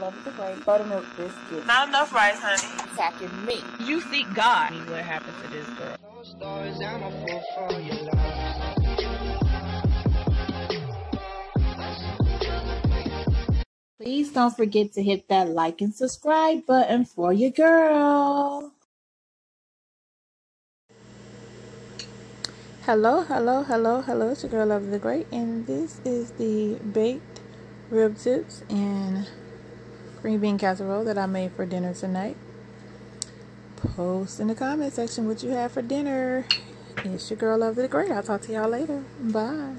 Love the great buttermilk biscuit. Not enough rice, honey. Attacking me. You seek God. What happened to this girl? Please don't forget to hit that like and subscribe button for your girl. Hello, hello, hello, hello. It's your girl Lovely the Great, and this is the baked rib tips and green bean casserole that I made for dinner tonight. Post in the comment section what you have for dinner. It's your girl Lovely the Great. I'll talk to y'all later. Bye.